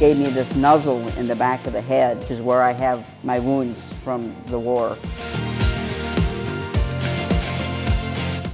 gave me this nuzzle in the back of the head, which is where I have my wounds from the war.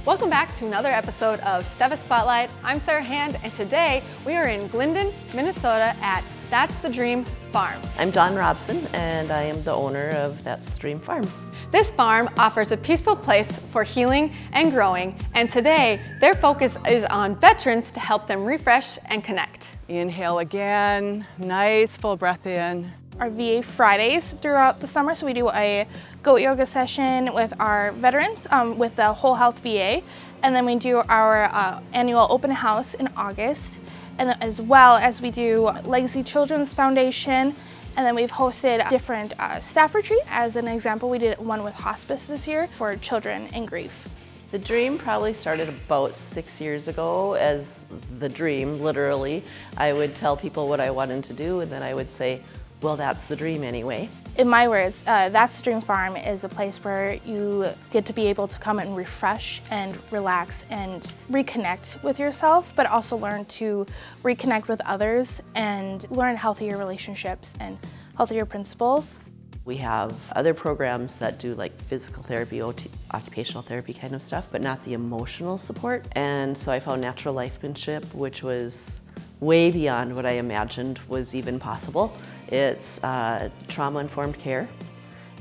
Welcome back to another episode of Steffes Spotlight. I'm Sarah Hand, and today we are in Glyndon, Minnesota at That's the Dream Farm. I'm Dawn Robson, and I am the owner of That's the Dream Farm. This farm offers a peaceful place for healing and growing, and today their focus is on veterans to help them refresh and connect. Inhale again, nice full breath in. Our VA Fridays throughout the summer, so we do a goat yoga session with our veterans um, with the Whole Health VA, and then we do our uh, annual open house in August, and as well as we do Legacy Children's Foundation and then we've hosted different uh, staff retreats. As an example, we did one with hospice this year for children in grief. The dream probably started about six years ago as the dream, literally. I would tell people what I wanted to do and then I would say, well, that's the dream anyway. In my words, uh, That's Dream Farm is a place where you get to be able to come and refresh and relax and reconnect with yourself, but also learn to reconnect with others and learn healthier relationships and healthier principles. We have other programs that do like physical therapy, OT, occupational therapy kind of stuff, but not the emotional support. And so I found natural lifemanship, which was way beyond what I imagined was even possible. It's uh, trauma-informed care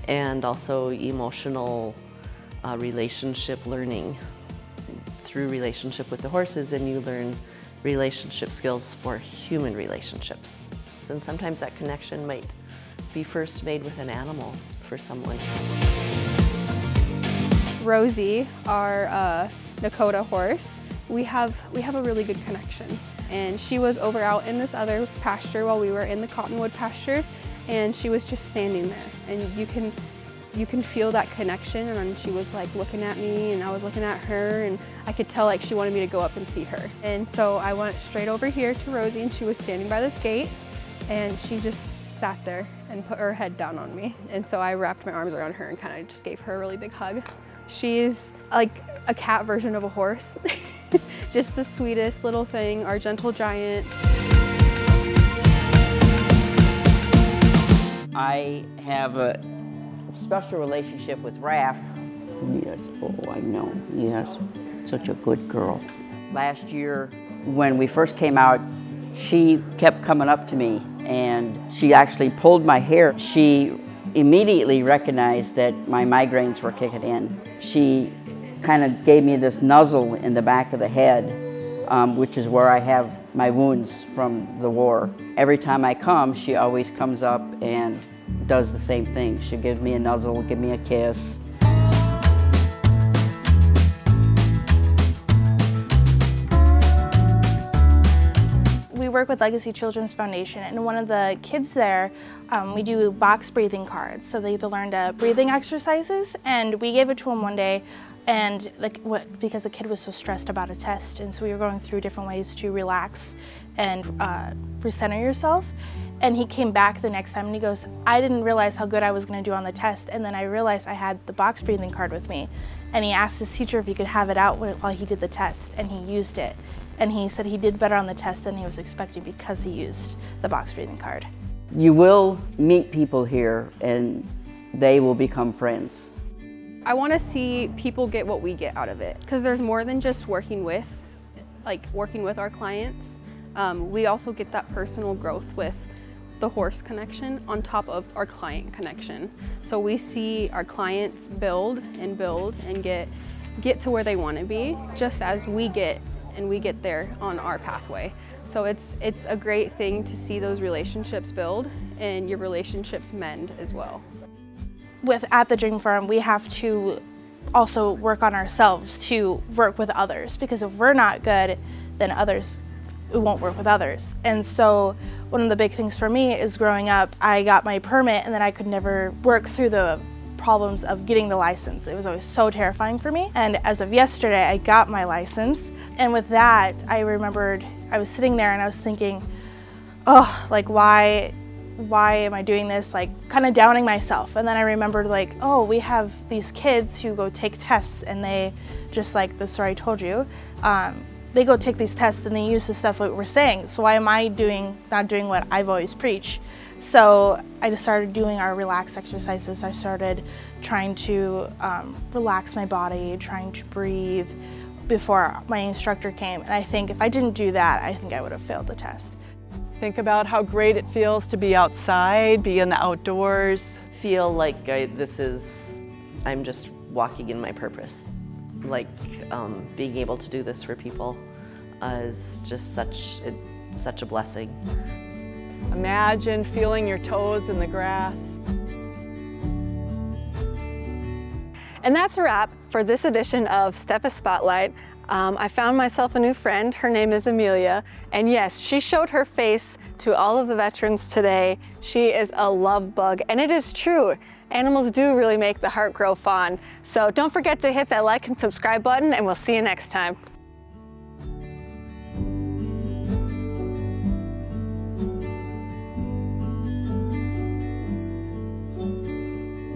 and also emotional uh, relationship learning through relationship with the horses and you learn relationship skills for human relationships. And sometimes that connection might be first made with an animal for someone. Rosie, our uh, Nakota horse, we have, we have a really good connection and she was over out in this other pasture while we were in the cottonwood pasture and she was just standing there and you can you can feel that connection and she was like looking at me and I was looking at her and I could tell like she wanted me to go up and see her. And so I went straight over here to Rosie and she was standing by this gate and she just sat there and put her head down on me. And so I wrapped my arms around her and kind of just gave her a really big hug. She's like a cat version of a horse. Just the sweetest little thing, our gentle giant. I have a special relationship with Raph. Yes, oh, I know, yes, such a good girl. Last year, when we first came out, she kept coming up to me and she actually pulled my hair. She immediately recognized that my migraines were kicking in. She kind of gave me this nuzzle in the back of the head, um, which is where I have my wounds from the war. Every time I come, she always comes up and does the same thing. She gives me a nuzzle, give me a kiss. We work with Legacy Children's Foundation and one of the kids there, um, we do box breathing cards. So they get to learn to breathing exercises and we gave it to them one day and like what, because the kid was so stressed about a test and so we were going through different ways to relax and uh, recenter yourself and he came back the next time and he goes I didn't realize how good I was going to do on the test and then I realized I had the box breathing card with me and he asked his teacher if he could have it out while he did the test and he used it and he said he did better on the test than he was expecting because he used the box breathing card. You will meet people here and they will become friends. I want to see people get what we get out of it because there's more than just working with, like working with our clients. Um, we also get that personal growth with the horse connection on top of our client connection. So we see our clients build and build and get get to where they want to be just as we get and we get there on our pathway. So it's it's a great thing to see those relationships build and your relationships mend as well with at the Dream Farm, we have to also work on ourselves to work with others because if we're not good, then others won't work with others. And so one of the big things for me is growing up, I got my permit and then I could never work through the problems of getting the license. It was always so terrifying for me. And as of yesterday, I got my license. And with that, I remembered I was sitting there and I was thinking, oh, like why why am I doing this? Like kind of downing myself. And then I remembered like, oh, we have these kids who go take tests and they, just like the story I told you, um, they go take these tests and they use the stuff that we're saying. So why am I doing not doing what I've always preached? So I just started doing our relax exercises. I started trying to um, relax my body, trying to breathe before my instructor came. And I think if I didn't do that, I think I would have failed the test. Think about how great it feels to be outside, be in the outdoors. Feel like I, this is, I'm just walking in my purpose. Like um, being able to do this for people uh, is just such, it, such a blessing. Imagine feeling your toes in the grass. And that's a wrap for this edition of Steffes Spotlight. Um, I found myself a new friend. Her name is Amelia. And yes, she showed her face to all of the veterans today. She is a love bug. And it is true. Animals do really make the heart grow fond. So don't forget to hit that like and subscribe button and we'll see you next time.